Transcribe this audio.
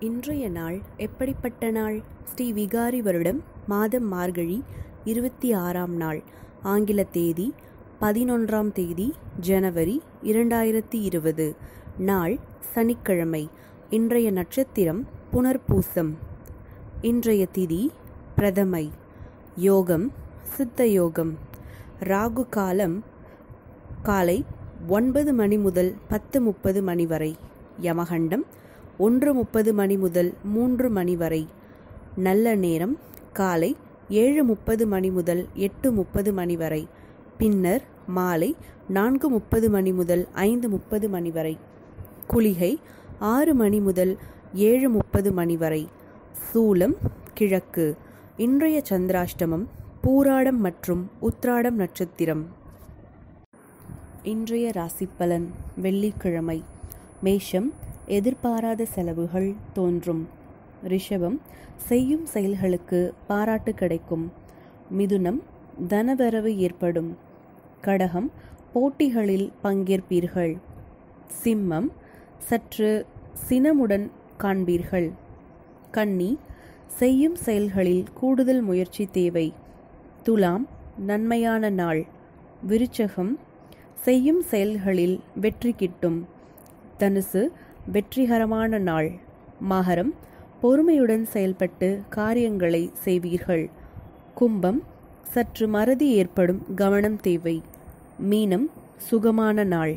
இன்றைய நாள் எப்படிப்பட்ட நாள்? ஸ்ரீ விகாரி வருடம் மாதம் மார்கழி இருபத்தி ஆறாம் நாள். ஆங்கில தேதி பதினொன்றாம் தேதி ஜனவரி இரண்டாயிரத்தி இருபது. நாள் சனிக்கிழமை. இன்றைய நட்சத்திரம் புனர்பூசம். இன்றைய திதி பிரதமை. யோகம் சித்த யோகம். ராகு காலம் காலை ஒன்பது மணி முதல் பத்து முப்பது மணி வரை. யமகண்டம் ஒன்று முப்பது மணி முதல் மூன்று மணி வரை. நல்ல நேரம் காலை ஏழு முப்பது மணி முதல் எட்டு முப்பது மணி வரை. பின்னர் மாலை நான்கு முப்பது மணி முதல் ஐந்து முப்பது மணி வரை. குளிகை ஆறு மணி முதல் ஏழு முப்பது மணி வரை. சூலம் கிழக்கு இன்றைய சந்திராஷ்டமம் பூராடம் மற்றும் உத்ராடம் நட்சத்திரம். இன்றைய ராசிப்பலன் வெள்ளிக்கிழமை. மேஷம் எதிர்பாராத செலவுகள் தோன்றும். ரிஷபம் செய்யும் செயல்களுக்கு பாராட்டு கிடைக்கும். மிதுனம் தனவரவு ஏற்படும். கடகம் போட்டிகளில் பங்கேற்பீர்கள். சிம்மம் சற்று சினமுடன் காண்பீர்கள். கன்னி செய்யும் செயல்களில் கூடுதல் முயற்சி தேவை. துலாம் நன்மையான நாள். விருச்சகம் செய்யும் செயல்களில் வெற்றி கிட்டும். தனுசு வெற்றிகரமான நாள். மகரம் பொறுமையுடன் செயல்பட்டு காரியங்களை செய்வீர்கள். கும்பம் சற்று மறதி ஏற்படும் கவனம் தேவை. மீனம் சுகமான நாள்.